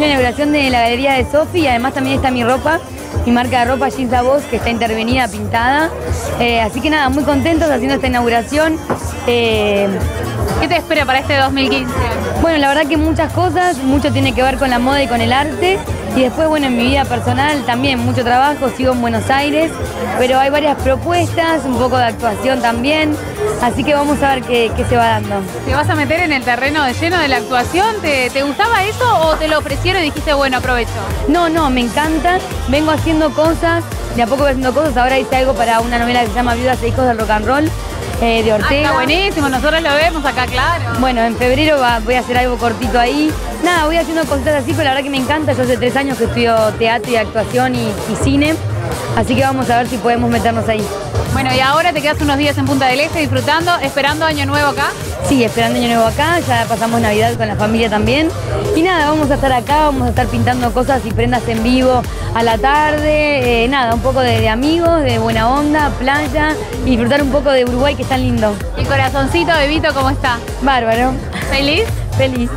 la inauguración de la galería de Sofi y además también está mi ropa, mi marca de ropa Jeans La Voz, que está intervenida, pintada. Eh, así que nada, muy contentos haciendo esta inauguración. Eh, ¿Qué te espera para este 2015? bueno, la verdad que muchas cosas, mucho tiene que ver con la moda y con el arte. Y después, bueno, en mi vida personal también mucho trabajo, sigo en Buenos Aires, pero hay varias propuestas, un poco de actuación también. Así que vamos a ver qué, qué se va dando. ¿Te vas a meter en el terreno de lleno de la actuación? ¿Te, te gustaba eso o te lo ofrecieron y dijiste, bueno, aprovecho? No, no, me encanta. Vengo haciendo cosas, de a poco voy haciendo cosas. Ahora hice algo para una novela que se llama Viudas e Hijos del Rock and Roll, eh, de Ah, Ortega. está buenísimo, nosotros lo vemos acá, claro. Bueno, en febrero va- voy a hacer algo cortito ahí. Nada, voy haciendo cositas así, pero la verdad que me encanta. Yo hace tres años que estudio teatro y actuación y, y cine. Así que vamos a ver si podemos meternos ahí. Bueno, y ahora te quedas unos días en Punta del Este disfrutando, esperando Año Nuevo acá. Sí, esperando Año Nuevo acá, ya pasamos Navidad con la familia también. Y nada, vamos a estar acá, vamos a estar pintando cosas y prendas en vivo a la tarde. eh, nada, un poco de, de amigos, de buena onda, playa y disfrutar un poco de Uruguay que es tan lindo. El corazoncito de Vito, ¿cómo está? Bárbaro, ¿Feliz? feliz.